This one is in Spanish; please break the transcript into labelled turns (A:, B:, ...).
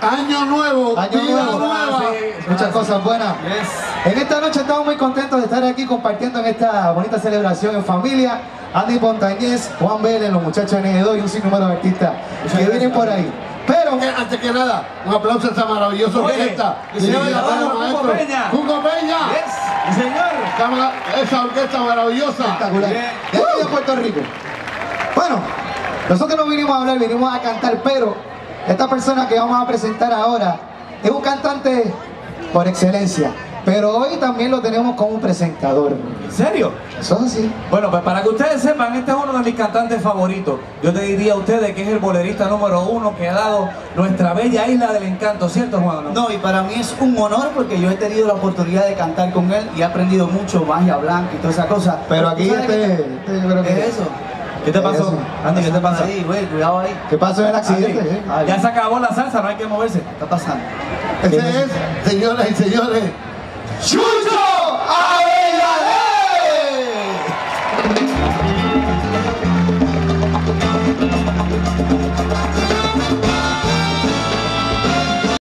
A: Año nuevo,
B: Año nuevo.
A: Ah,
B: Muchas cosas buenas. En esta noche estamos muy contentos de estar aquí compartiendo en esta bonita celebración en familia. Andy Montañez, Juan Vélez, los muchachos de N2 y un sinnúmero de artistas que vienen por ahí. Pero
A: eh, antes que nada, un aplauso a esta maravillosa orquesta.
C: Señor
A: de
C: la. Peña.
A: Cuco Peña.
C: Yes. Señor.
A: Esa orquesta maravillosa.
B: Espectacular.
C: Yeah.
B: De, uh. de Puerto Rico. Bueno, nosotros no vinimos a hablar, vinimos a cantar, pero esta persona que vamos a presentar ahora es un cantante por excelencia. Pero hoy también lo tenemos como un presentador.
C: ¿En serio?
B: Eso es así.
C: Bueno, pues para que ustedes sepan, este es uno de mis cantantes favoritos. Yo te diría a ustedes que es el bolerista número uno que ha dado nuestra bella isla del encanto, ¿cierto, Juan?
D: No, y para mí es un honor porque yo he tenido la oportunidad de cantar con él y he aprendido mucho, magia blanca y toda esa cosa.
B: Pero aquí
D: ¿Tú sabes
B: este, este yo creo
D: ¿Qué
B: que...
D: es eso?
C: ¿Qué te pasó?
B: Eso.
C: Andy, ¿qué te pasa?
D: Ahí, güey, cuidado ahí.
B: ¿Qué pasó en el accidente?
C: Andy,
B: eh?
C: Ya se acabó la salsa, no hay que moverse.
D: ¿Qué está pasando?
A: Ese es, señoras y señores,
B: ¡Chucho! ¡A